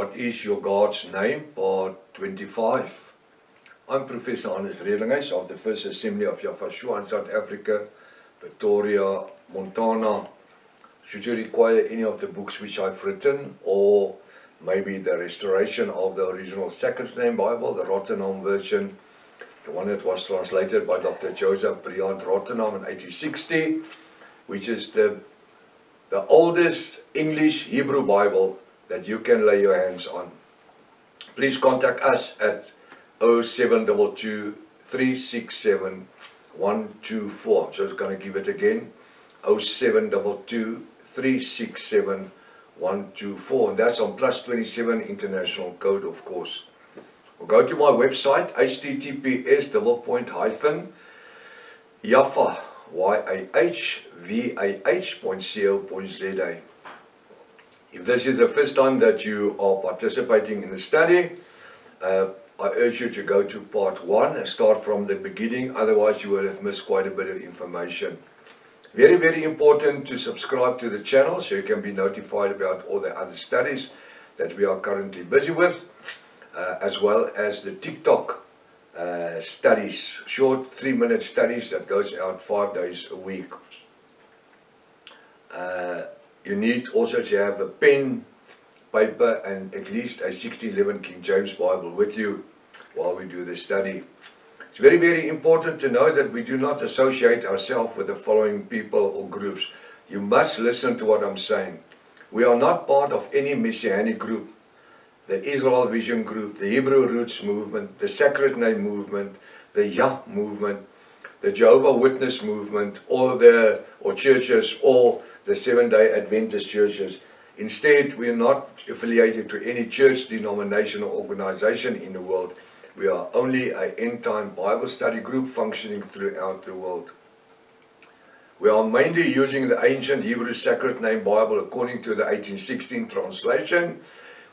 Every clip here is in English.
What is your God's name? Part 25. I'm Professor Hannes Redinghuis of the First Assembly of Yafashua in South Africa, Pretoria, Montana. Should you require any of the books which I've written or maybe the restoration of the original Sacred Name Bible, the Rotterdam version, the one that was translated by Dr. Joseph Briand Rotterdam in 1860, which is the, the oldest English Hebrew Bible that you can lay your hands on. Please contact us at 0722 367 124. I'm just going to give it again 0722 367 124. And that's on plus 27 international code, of course. Or go to my website https double point hyphen Yahvah Y-A-H-V-A-H.co.za If this is the first time that you are participating in the study, uh, I urge you to go to part one and start from the beginning, otherwise you will have missed quite a bit of information. Very, very important to subscribe to the channel so you can be notified about all the other studies that we are currently busy with, uh, as well as the TikTok uh, studies, short three-minute studies that goes out five days a week. Uh, you need also to have a pen, paper, and at least a 1611 King James Bible with you while we do this study. It's very, very important to know that we do not associate ourselves with the following people or groups. You must listen to what I'm saying. We are not part of any messianic group. The Israel Vision Group, the Hebrew Roots Movement, the Sacred Name Movement, the Yah Movement, the Jehovah Witness Movement, or the or churches, or the Seven-day Adventist churches. Instead, we are not affiliated to any church, denomination, or organization in the world. We are only an end-time Bible study group functioning throughout the world. We are mainly using the ancient Hebrew Sacred Name Bible according to the 1816 translation,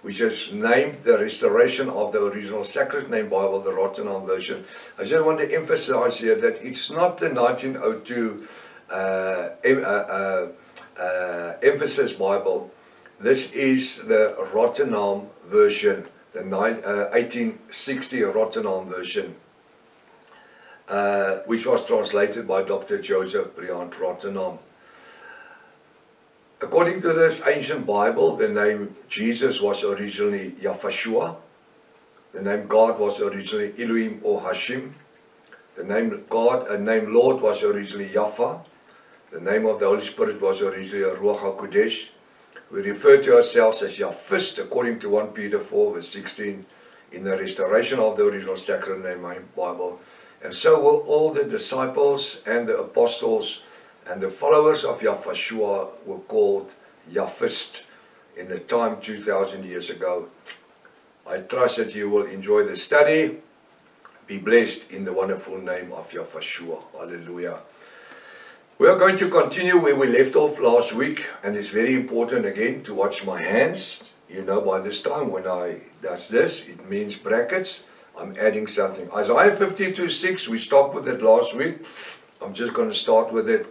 which is named the restoration of the original Sacred Name Bible, the Rotterdam version. I just want to emphasize here that it's not the 1902 uh, uh, uh, uh, emphasis Bible. This is the Rotherham version the 1860 uh, Rotherham version, uh, which was translated by Dr. Joseph Bryant Rotherham. According to this ancient Bible, the name Jesus was originally Yahvahshua. The name God was originally Elohim or HaShem. The name God and name Lord was originally Yahvah. The name of the Holy Spirit was originally Ruach HaKodesh. We refer to ourselves as Yahvist according to 1 Peter 4 verse 16 in the restoration of the original sacred name Bible. And so were all the disciples and the apostles and the followers of Yahvashua were called Yahvist in the time 2,000 years ago. I trust that you will enjoy the study. Be blessed in the wonderful name of Yahvashua. Hallelujah. We are going to continue where we left off last week and it's very important again to watch my hands. You know by this time when I does this, it means brackets. I'm adding something. Isaiah 52 6, we stopped with it last week. I'm just going to start with it.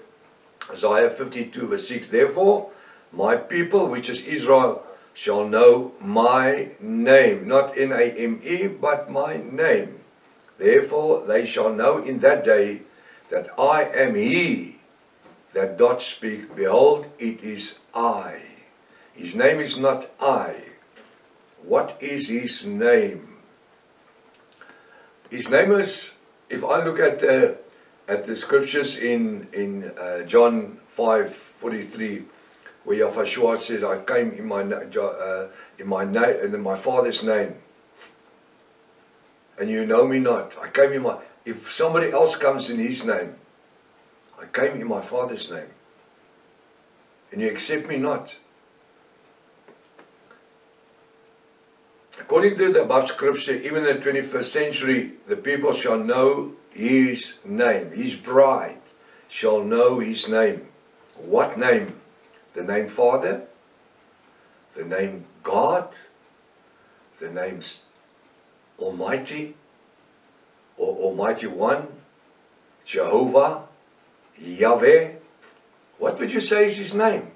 Isaiah 52 verse 6, Therefore, my people, which is Israel, shall know my name. Not N-A-M-E, but my name. Therefore, they shall know in that day that I am He that doth speak, Behold, it is I. His name is not I. What is his name? His name is, if I look at the, at the scriptures in, in uh, John 5, 43, where Yahshua says, I came in my, uh, in my name, in my father's name, and you know me not. I came in my, if somebody else comes in his name, I came in my Father's name, and you accept me not. According to the above scripture, even in the 21st century, the people shall know his name. His bride shall know his name. What name? The name Father, the name God, the name Almighty, or Almighty One, Jehovah, Yahweh. What would you say is his name?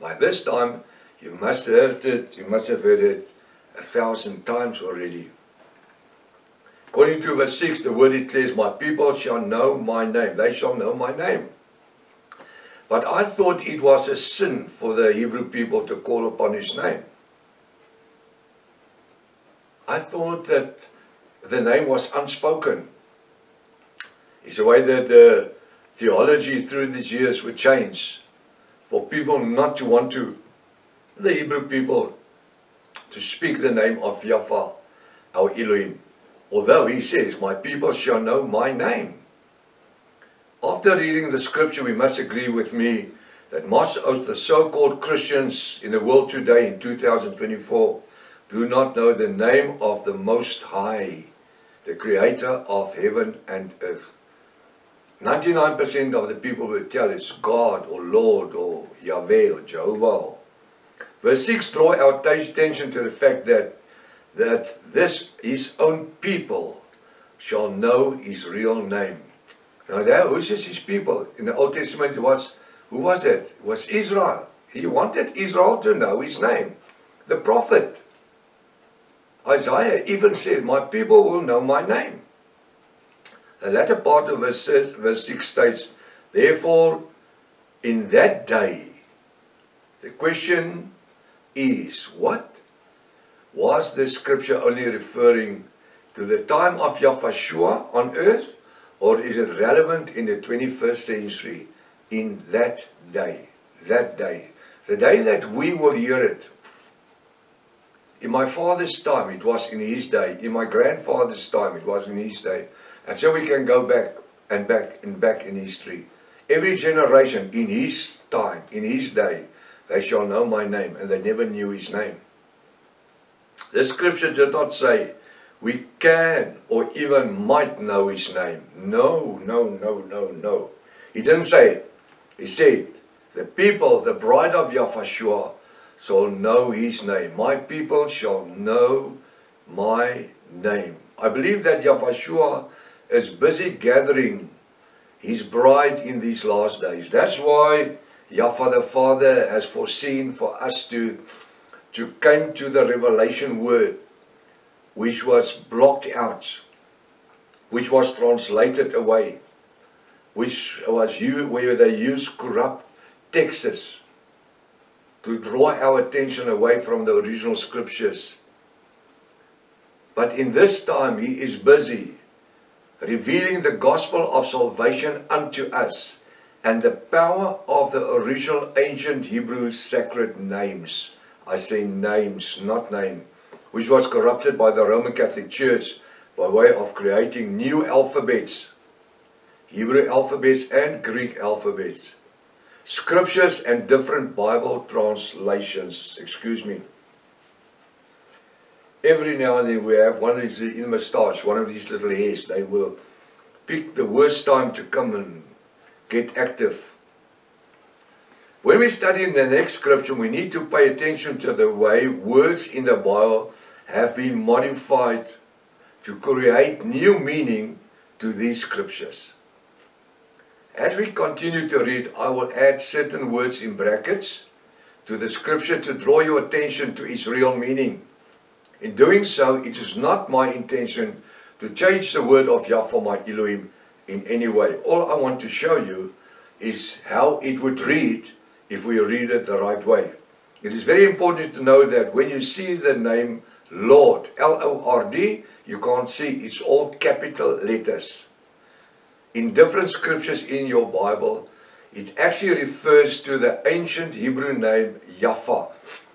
By this time, you must have heard it, you must have heard it a thousand times already. According to verse 6, the word declares, My people shall know my name. They shall know my name. But I thought it was a sin for the Hebrew people to call upon his name. I thought that the name was unspoken. It's the way that the theology through these years would change for people not to want to, the Hebrew people, to speak the name of Yahweh, our Elohim. Although he says, My people shall know my name. After reading the scripture, we must agree with me that most of the so-called Christians in the world today in 2024 do not know the name of the Most High, the Creator of heaven and earth. 99% of the people will tell it's God or Lord or Yahweh or Jehovah. Verse 6 draw our attention to the fact that that this his own people shall know his real name. Now there, who's his people? In the Old Testament it was, who was it? It was Israel. He wanted Israel to know his name. The prophet. Isaiah even said, my people will know my name. The latter part of verse, verse 6 states, Therefore, in that day, the question is, what? Was the scripture only referring to the time of Yahshua on earth? Or is it relevant in the 21st century, in that day? That day. The day that we will hear it. In my father's time, it was in his day. In my grandfather's time, it was in his day. And so we can go back and back and back in history. Every generation, in his time, in his day, they shall know my name. And they never knew his name. The scripture did not say, we can or even might know his name. No, no, no, no, no. He didn't say it. He said, the people, the bride of Yahshua, shall know his name. My people shall know my name. I believe that Yahshua is busy gathering his bride in these last days. That's why Yahweh the Father has foreseen for us to, to come to the revelation word which was blocked out, which was translated away, which was you where they used corrupt texts to draw our attention away from the original scriptures. But in this time he is busy revealing the gospel of salvation unto us and the power of the original ancient Hebrew sacred names. I say names, not name which was corrupted by the Roman Catholic Church by way of creating new alphabets, Hebrew alphabets and Greek alphabets, scriptures and different Bible translations, excuse me. Every now and then we have one of these in the moustache, one of these little hairs, they will pick the worst time to come and get active when we study in the next scripture, we need to pay attention to the way words in the Bible have been modified to create new meaning to these scriptures. As we continue to read, I will add certain words in brackets to the scripture to draw your attention to its real meaning. In doing so, it is not my intention to change the word of Yahweh my Elohim in any way. All I want to show you is how it would read if we read it the right way. It is very important to know that when you see the name Lord, L-O-R-D, you can't see, it's all capital letters. In different scriptures in your Bible, it actually refers to the ancient Hebrew name Yahweh.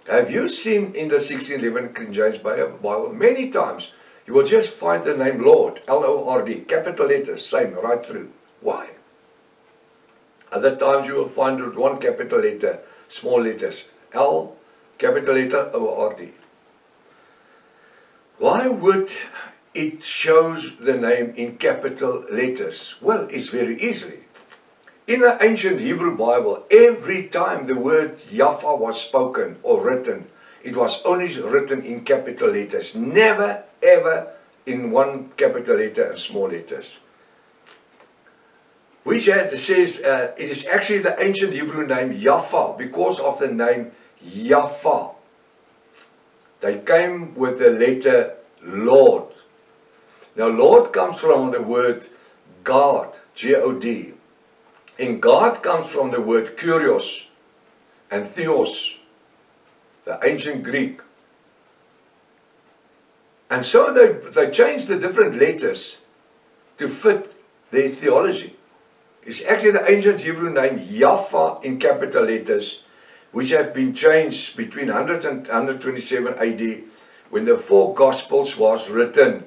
Have you seen in the 1611 King James Bible, many times, you will just find the name Lord, L-O-R-D, capital letters, same, right through. Why? Other times you will find it one capital letter, small letters. L, capital letter, O-R-D. Why would it shows the name in capital letters? Well, it's very easily. In the ancient Hebrew Bible, every time the word Yahweh was spoken or written, it was only written in capital letters. Never, ever in one capital letter and small letters which says uh, it is actually the ancient Hebrew name Yahweh because of the name Yahweh. They came with the letter Lord. Now, Lord comes from the word God, G-O-D. And God comes from the word kurios and theos, the ancient Greek. And so they, they changed the different letters to fit their theology. It's actually the ancient Hebrew name Yaffa in capital letters, which have been changed between 100 and 127 AD when the four Gospels was written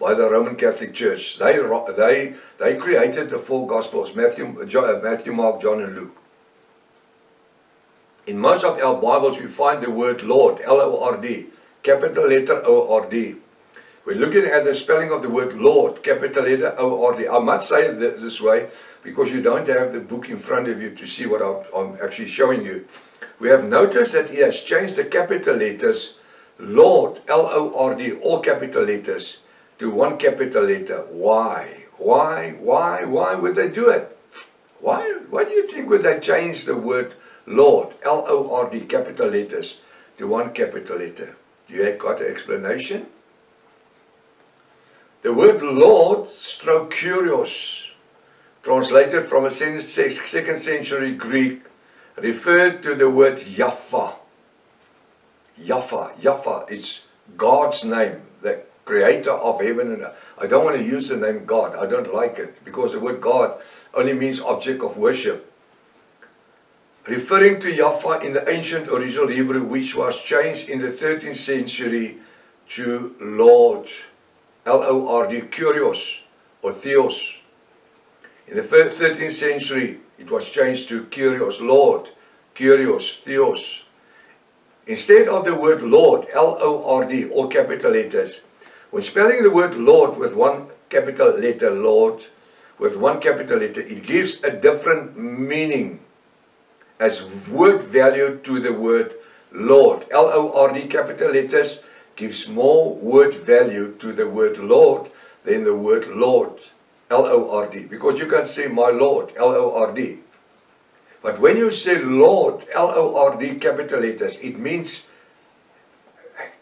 by the Roman Catholic Church. They, they, they created the four Gospels, Matthew, uh, Matthew, Mark, John and Luke. In most of our Bibles we find the word Lord, L-O-R-D, capital letter O-R-D. We're looking at the spelling of the word Lord, capital letter O-R-D. I must say it this way because you don't have the book in front of you to see what I'm actually showing you. We have noticed that he has changed the capital letters Lord, L-O-R-D, all capital letters, to one capital letter. Why? Why? Why? Why would they do it? Why? Why do you think would they change the word Lord, L-O-R-D, capital letters, to one capital letter? Do you got an explanation? The word Lord, stroke kurios, translated from a second century Greek, referred to the word Yahvah. Yahvah, Yahvah is God's name, the creator of heaven and earth. I don't want to use the name God. I don't like it because the word God only means object of worship. Referring to Yahvah in the ancient original Hebrew, which was changed in the 13th century to Lord, L-O-R-D, Kurios or Theos. In the 13th century, it was changed to Kurios, Lord, Kurios, Theos. Instead of the word Lord, L-O-R-D, all capital letters, when spelling the word Lord with one capital letter, Lord, with one capital letter, it gives a different meaning as word value to the word Lord. L-O-R-D capital letters gives more word value to the word Lord than the word Lord, L-O-R-D. Because you can say my Lord, L-O-R-D. But when you say Lord, L-O-R-D, capital letters, it means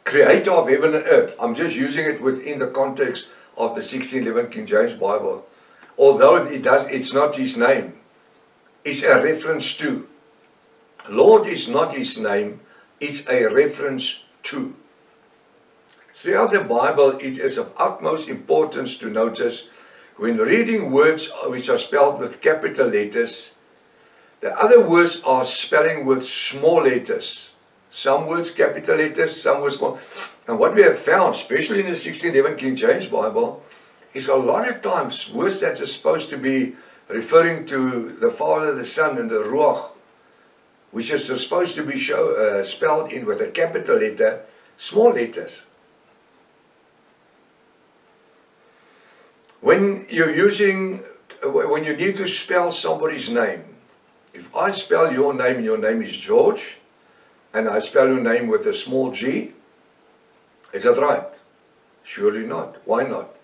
creator of heaven and earth. I'm just using it within the context of the 1611 King James Bible. Although it does, it's not his name. It's a reference to. Lord is not his name. It's a reference to. Throughout the Bible, it is of utmost importance to notice when reading words which are spelled with capital letters, the other words are spelling with small letters. Some words capital letters, some words small. And what we have found, especially in the 1611 King James Bible, is a lot of times words that are supposed to be referring to the Father, the Son, and the Ruach, which is supposed to be show, uh, spelled in with a capital letter, small letters. When you're using, when you need to spell somebody's name, if I spell your name your name is George, and I spell your name with a small g, is that right? Surely not. Why not?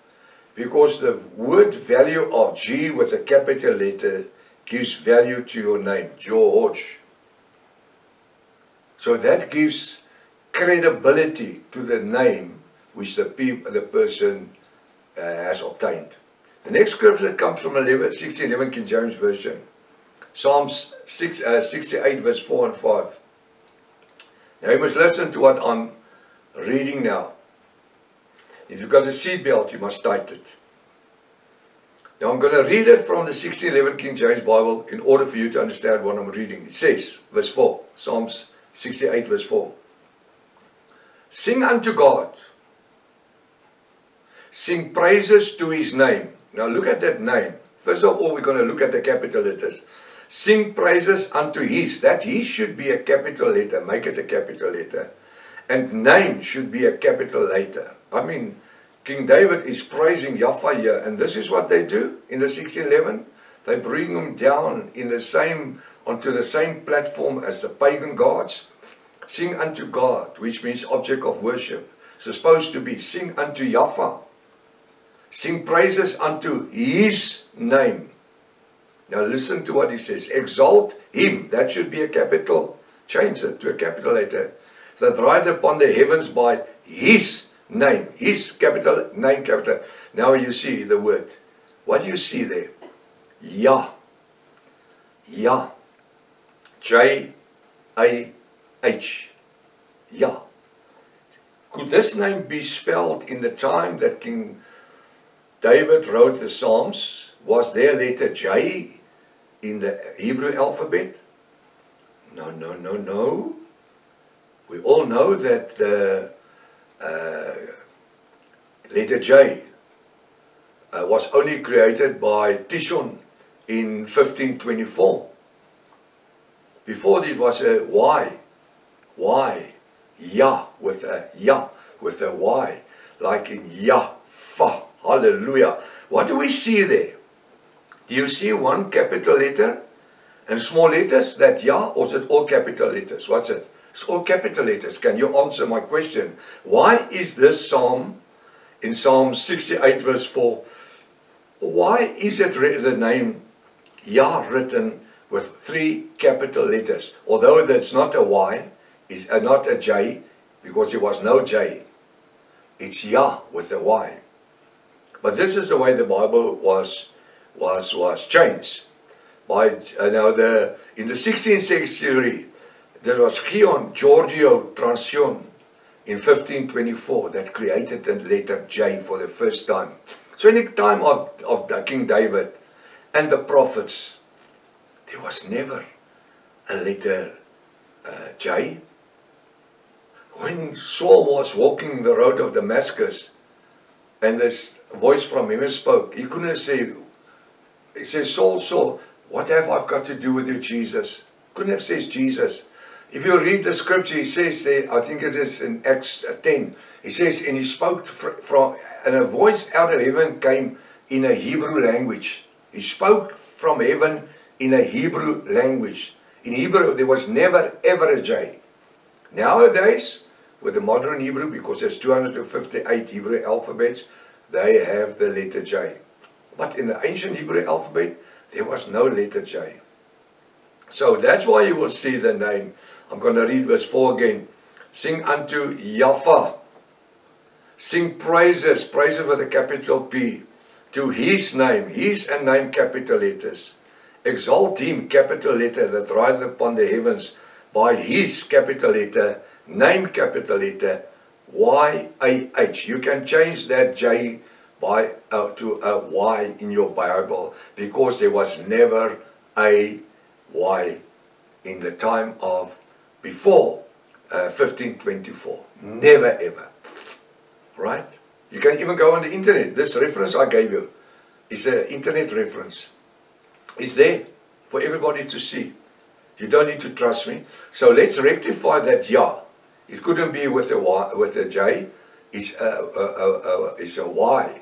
Because the word value of G with a capital letter gives value to your name, George. So that gives credibility to the name which the, the person uh, has obtained. The next scripture comes from 11, 1611 King James Version. Psalms 6, uh, 68 verse 4 and 5. Now you must listen to what I'm reading now. If you've got a seatbelt, you must tighten it. Now I'm going to read it from the 1611 King James Bible in order for you to understand what I'm reading. It says, verse 4, Psalms 68 verse 4. Sing unto God. Sing praises to his name. Now look at that name. First of all, we're going to look at the capital letters. Sing praises unto his. That he should be a capital letter. Make it a capital letter. And name should be a capital letter. I mean, King David is praising Yahweh here. And this is what they do in the 1611. They bring him down in the same, onto the same platform as the pagan gods. Sing unto God, which means object of worship. Supposed to be sing unto Yahweh. Sing praises unto his name. Now listen to what he says. Exalt him. That should be a capital. Change it to a capital letter. that ride upon the heavens by his name. His capital, name capital. Now you see the word. What do you see there? Yah. Yah. J A H. Yah. Could this name be spelled in the time that King David wrote the Psalms? Was there letter J in the Hebrew alphabet? No, no, no, no. We all know that the uh, letter J uh, was only created by Tishon in 1524. Before it was a Y, Y, Yah with a Yah with a Y, like in Yahvah, hallelujah. What do we see there? Do you see one capital letter and small letters, that Yah, or is it all capital letters? What's it? It's all capital letters. Can you answer my question? Why is this psalm in Psalm 68 verse 4, why is it the name Yah written with three capital letters? Although that's not a Y, is uh, not a J, because there was no J. It's Yah with a Y. But this is the way the Bible was was was changed. By uh, now the in the 16th century, there was Gion Giorgio Transion in 1524 that created the letter J for the first time. So in the time of, of King David and the prophets, there was never a letter uh, J. When Saul was walking the road of Damascus and this voice from him spoke, he couldn't say, he says, Saul, Saul, what have I got to do with you, Jesus? Couldn't have said Jesus. If you read the scripture, he says there, I think it is in Acts 10, he says, and he spoke from, and a voice out of heaven came in a Hebrew language. He spoke from heaven in a Hebrew language. In Hebrew, there was never ever a J. Nowadays, with the modern Hebrew, because there's 258 Hebrew alphabets, they have the letter J. But in the ancient Hebrew alphabet, there was no letter J. So that's why you will see the name. I'm going to read verse 4 again. Sing unto Yahvah. Sing praises, praises with a capital P, to his name, his and name capital letters. Exalt him, capital letter, that rideth upon the heavens, by his capital letter, name capital letter, Y-A-H. You can change that J by, uh, to a Y in your Bible, because there was never a why in the time of before uh, 1524. Never ever. Right? You can even go on the internet. This reference I gave you is an internet reference. It's there for everybody to see. You don't need to trust me. So let's rectify that yeah. It couldn't be with a y, with a j. It's a, a, a, a, it's a y.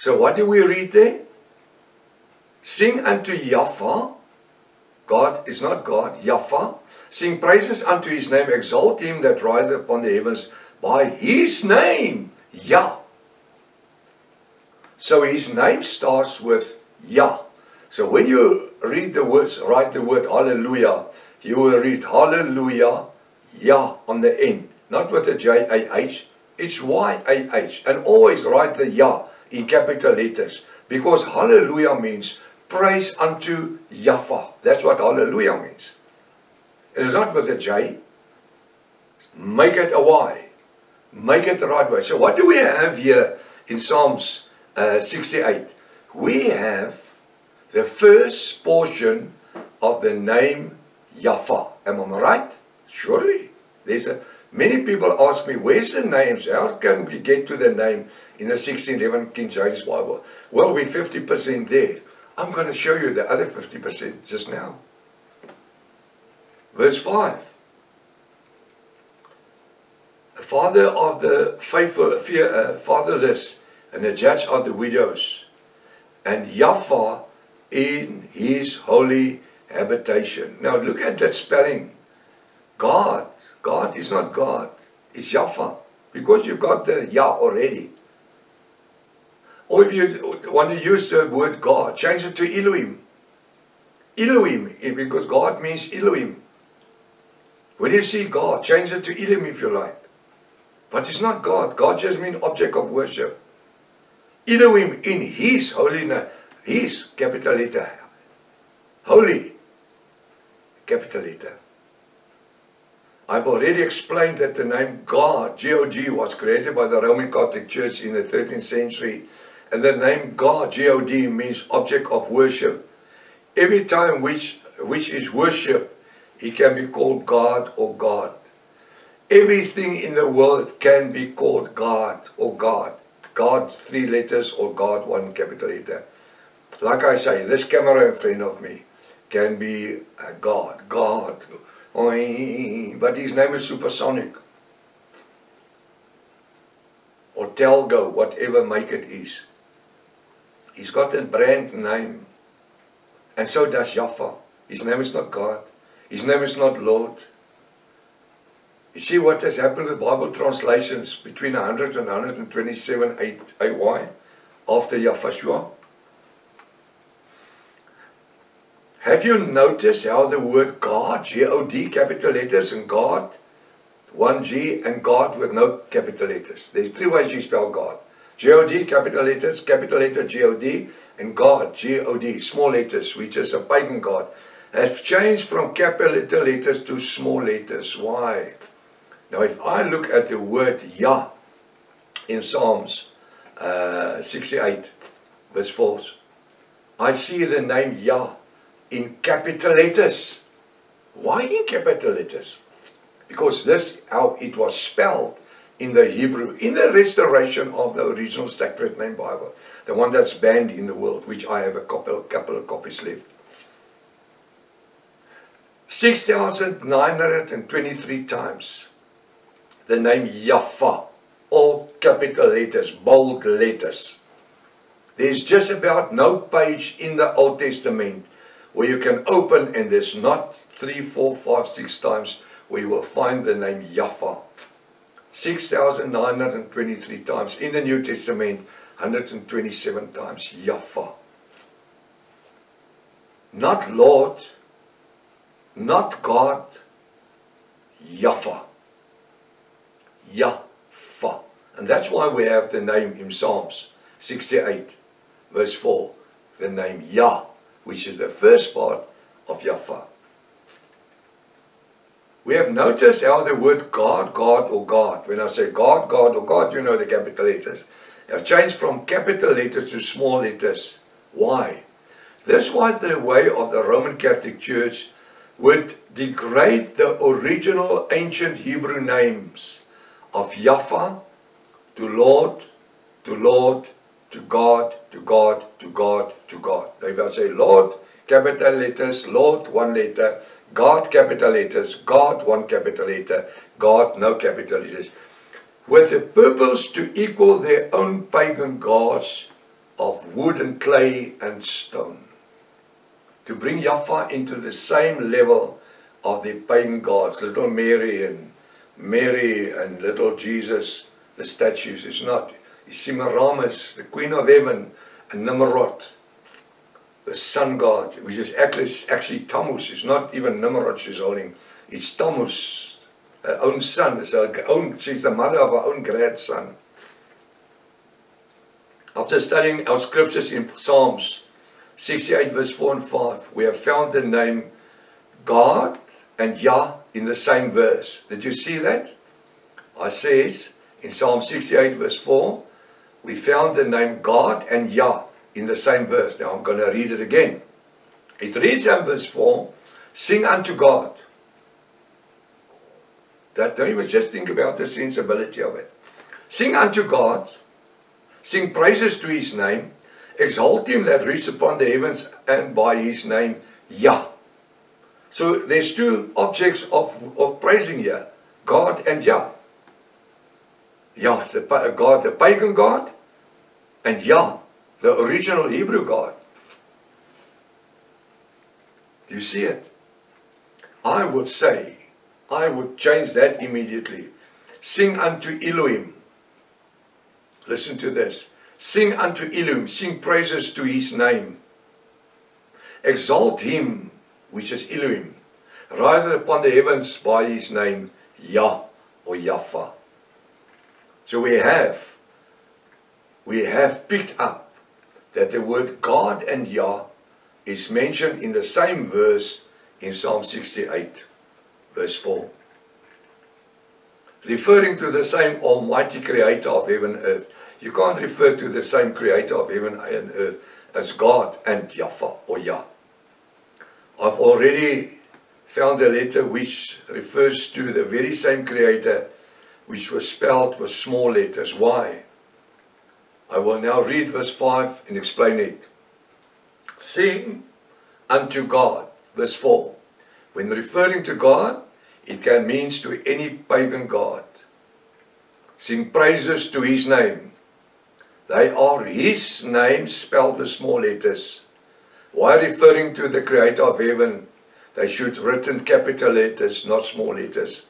So what do we read there? Sing unto Yahweh God is not God, Yahweh. Sing praises unto his name, exalt him that rideth upon the heavens by his name, Yah. So his name starts with Yah. So when you read the words, write the word hallelujah, you will read hallelujah, Yah on the end. Not with a J-A-H, it's Y-A-H. And always write the Yah in capital letters. Because hallelujah means praise unto Yahweh. That's what hallelujah means. It is not with a J. Make it a Y. Make it the right way. So what do we have here in Psalms uh, 68? We have the first portion of the name Yahweh. Am I right? Surely. There's a, many people ask me, where's the names? How can we get to the name in the 1611 King James Bible? Well, we're 50% there. I'm going to show you the other 50% just now. Verse 5. The father of the faithful, fear, uh, fatherless, and the judge of the widows, and Yahweh in his holy habitation. Now look at that spelling. God. God is not God. It's Yahweh. Because you've got the Yah already. Or if you want to use the word God, change it to Elohim. Elohim, because God means Elohim. When you see God, change it to Elohim if you like. But it's not God. God just means object of worship. Elohim in His holiness, His capital letter. Holy, capital letter. I've already explained that the name God, G-O-G, was created by the Roman Catholic Church in the 13th century. And the name God, G-O-D, means object of worship. Every time which, which is worship, he can be called God or God. Everything in the world can be called God or God. God, three letters, or God, one capital letter. Like I say, this camera in front of me can be God, God, but his name is supersonic. Or Telgo, whatever make it is. He's got a brand name. And so does Jaffa. His name is not God. His name is not Lord. You see what has happened with Bible translations between 100 and 127 AY after Yahshua? Have you noticed how the word God, G-O-D, capital letters, and God, one G, and God with no capital letters. There's three ways you spell God. G-O-D, capital letters, capital letter G-O-D, and God, G-O-D, small letters, which is a pagan God, has changed from capital letters to small letters. Why? Now, if I look at the word Yah in Psalms uh, 68, verse 4, I see the name Yah in capital letters. Why in capital letters? Because this how it was spelled in the Hebrew, in the restoration of the original Sacred Name Bible, the one that's banned in the world, which I have a couple, couple of copies left. 6,923 times the name Yahvah, all capital letters, bold letters. There's just about no page in the Old Testament where you can open and there's not three, four, five, six times where you will find the name Yahvah. 6,923 times. In the New Testament, 127 times Yahvah. Not Lord, not God, Yahvah. Yahvah. And that's why we have the name in Psalms 68, verse 4, the name Yah, which is the first part of Yafa. We have noticed how the word God, God or God, when I say God, God or God, you know the capital letters, have changed from capital letters to small letters. Why? That's why the way of the Roman Catholic Church would degrade the original ancient Hebrew names of Yafa to Lord, to Lord, to God, to God, to God, to God. They will say Lord, capital letters, Lord, one letter, God, capital letters, God, one capital letter, God, no capital letters. With the purpose to equal their own pagan gods of wood and clay and stone. To bring Yahvah into the same level of the pagan gods, little Mary and Mary and little Jesus, the statues, is not. Semiramis, the Queen of Heaven, and Nimrod, the sun god, which is actually, Tammuz, it's not even Nimrod she's holding, it's Tammuz, her own son, it's her own, she's the mother of her own grandson. After studying our scriptures in Psalms 68 verse 4 and 5, we have found the name God and Yah in the same verse. Did you see that? I says in Psalm 68 verse 4, we found the name God and Yah in the same verse. Now I'm going to read it again. It reads in verse 4, Sing unto God. That, don't even just think about the sensibility of it. Sing unto God, sing praises to his name, exalt him that reads upon the heavens and by his name Yah. So there's two objects of, of praising here, God and Yah. Yah, the uh, God, the pagan God, and Yah, the original Hebrew God. Do you see it? I would say, I would change that immediately. Sing unto Elohim. Listen to this. Sing unto Elohim, sing praises to his name. Exalt him, which is Elohim, rideth upon the heavens by his name, Yah or Yahvah. So we have, we have picked up that the word God and Yah is mentioned in the same verse in Psalm 68, verse 4. Referring to the same Almighty Creator of heaven and earth. You can't refer to the same Creator of heaven and earth as God and Yahvah or Yah. I've already found a letter which refers to the very same Creator which was spelled with small letters. Why? I will now read verse 5 and explain it. Sing unto God, verse 4. When referring to God, it can mean to any pagan god. Sing praises to his name. They are his name spelled with small letters. While referring to the creator of heaven, they should written capital letters, not small letters.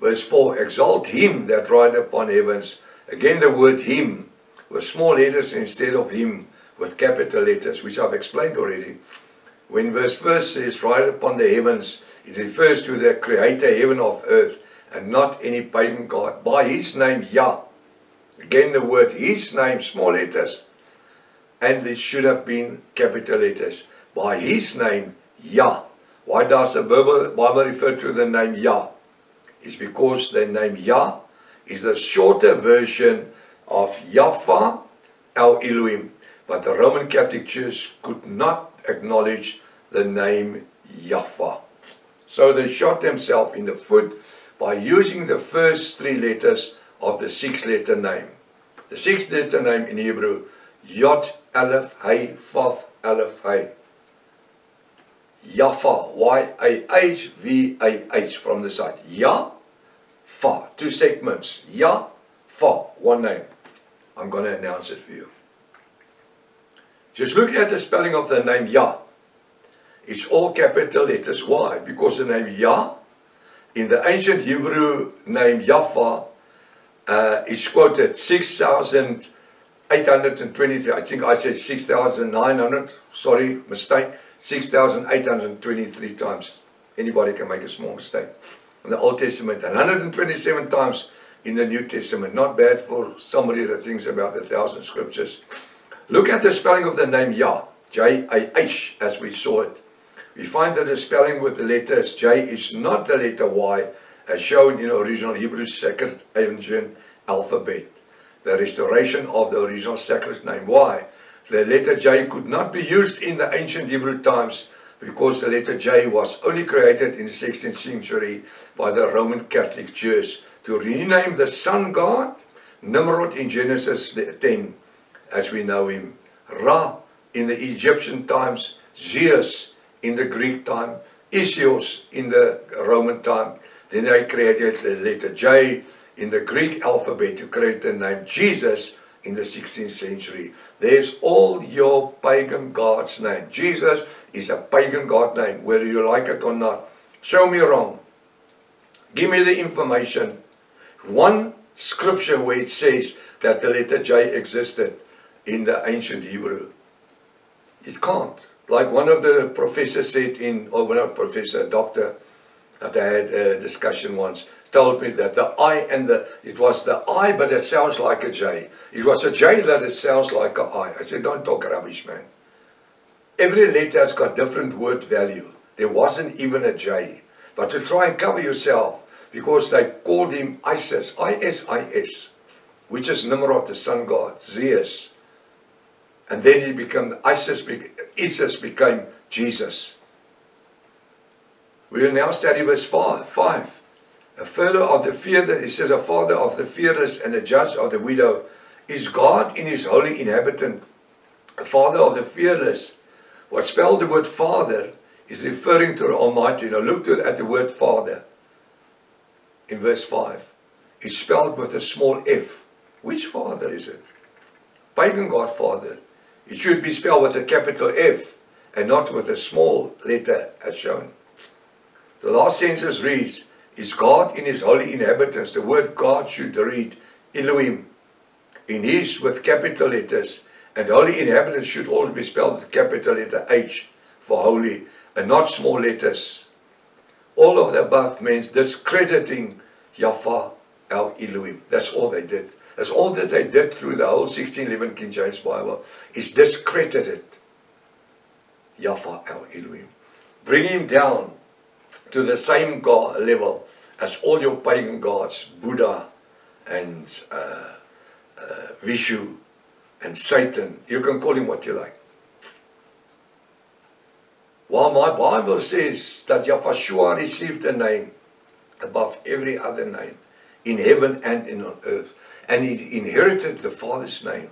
Verse 4, exalt him that rideth upon heavens. Again the word him with small letters instead of him with capital letters, which I've explained already. When verse 1 says, ride upon the heavens, it refers to the creator heaven of earth and not any pagan god. By his name, Yah. Again the word his name, small letters. And it should have been capital letters. By his name, Yah. Why does the Bible refer to the name Yah? It's because the name Yah is the shorter version of Yahvah El Elohim. But the Roman Catholic Church could not acknowledge the name Yahvah. So they shot themselves in the foot by using the first three letters of the six letter name. The six letter name in Hebrew, Yod Aleph Hay Faf Aleph Hay. Yahvah, Y-A-H-V-A-H from the side. Ya, Fa, two segments. Ya, Fa, one name. I'm going to announce it for you. Just look at the spelling of the name Yah. It's all capital letters. Why? Because the name Yah, in the ancient Hebrew name Yahvah, uh, is quoted 6,823. I think I said 6,900. Sorry, mistake. 6,823 times. Anybody can make a small mistake. In the Old Testament, 127 times in the New Testament. Not bad for somebody that thinks about the thousand scriptures. Look at the spelling of the name Yah, J-A-H, as we saw it. We find that the spelling with the letters J is not the letter Y, as shown in the original Hebrew second ancient alphabet. The restoration of the original sacred name. Why? The letter J could not be used in the ancient Hebrew times because the letter J was only created in the 16th century by the Roman Catholic Church to rename the sun god Nimrod in Genesis 10 as we know him. Ra in the Egyptian times, Zeus in the Greek time, Isios in the Roman time. Then they created the letter J in the Greek alphabet to create the name Jesus in the 16th century. There's all your pagan gods' name. Jesus is a pagan god name, whether you like it or not. Show me wrong. Give me the information. One scripture where it says that the letter J existed in the ancient Hebrew. It can't. Like one of the professors said in, or of professor, doctor, that I had a discussion once, told me that the I and the, it was the I, but it sounds like a J. It was a J that it sounds like a I. I said, don't talk rubbish, man. Every letter has got different word value. There wasn't even a J. But to try and cover yourself, because they called him Isis, I-S-I-S, which is Nimrod, the sun god, Zeus. And then he became, Isis, Isis became Jesus. We will now study verse 5. A father of the fear, it says, a father of the fearless and a judge of the widow is God in his holy inhabitant. A father of the fearless. What spelled the word father is referring to the Almighty. Now look to, at the word father in verse 5. It's spelled with a small f. Which father is it? Pagan God father. It should be spelled with a capital F and not with a small letter as shown. The last sentence reads, Is God in his holy inhabitants? The word God should read Elohim. In his with capital letters. And holy inhabitants should always be spelled with capital letter H for holy and not small letters. all of the above means discrediting Yahweh our Elohim. That's all they did. That's all that they did through the whole 1611 King James Bible is discredited Yahweh our Elohim. Bring him down to the same God level as all your pagan gods, Buddha and uh, uh, Vishu and Satan. You can call him what you like. While my Bible says that Yahshua received a name above every other name in heaven and in on earth, and he inherited the Father's name.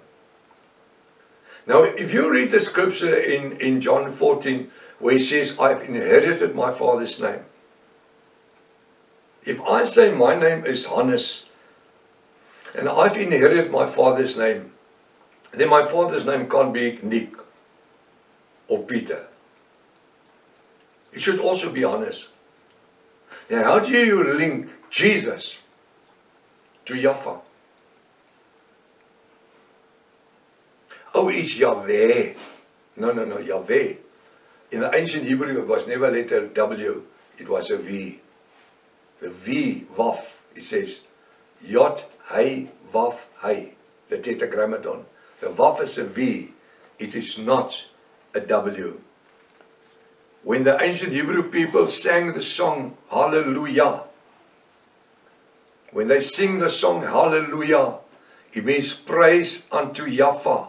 Now, if you read the scripture in, in John 14, where he says, I've inherited my Father's name. If I say my name is Hannes, and I've inherited my Father's name, then my Father's name can't be Nick or Peter. It should also be Hannes. Now, how do you link Jesus to Yahweh? Oh, it's Yahweh. No, no, no, Yahweh. In the ancient Hebrew, it was never letter W, it was a V. V, Waf, it says, Yot, Hay, Waf, Hay, the tetragrammaton. The Waf is a V, it is not a W. When the ancient Hebrew people sang the song Hallelujah, when they sing the song Hallelujah, it means praise unto Yahweh.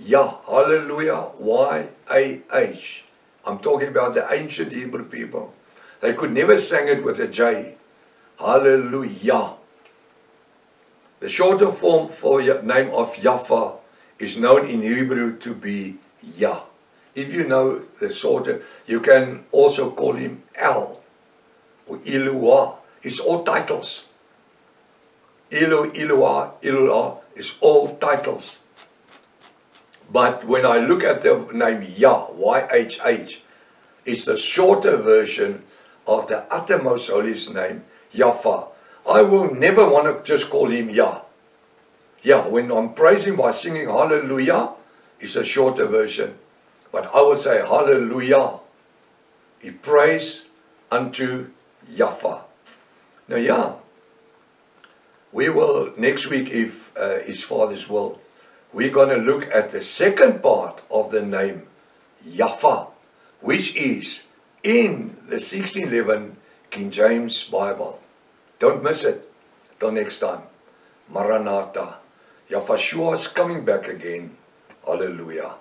Yah, Hallelujah, Y-A-H. I'm talking about the ancient Hebrew people. They could never sing it with a J. Hallelujah. The shorter form for the name of Yahvah is known in Hebrew to be Yah. If you know the shorter, you can also call him El or Ilua. It's all titles. Ilu, Ilua, Ilua is all titles. But when I look at the name Yah, Y-H-H, it's the shorter version of the uttermost holiest name, Yahweh. I will never want to just call him Yah. Yeah, when I'm praising by singing Hallelujah, it's a shorter version. But I would say hallelujah. He prays unto Yahweh. Now, yeah, we will next week, if uh, His Father's will, we're going to look at the second part of the name Yahweh, which is in the 1611 King James Bible. Don't miss it. Till next time. Maranatha. Yahweh is coming back again. Hallelujah.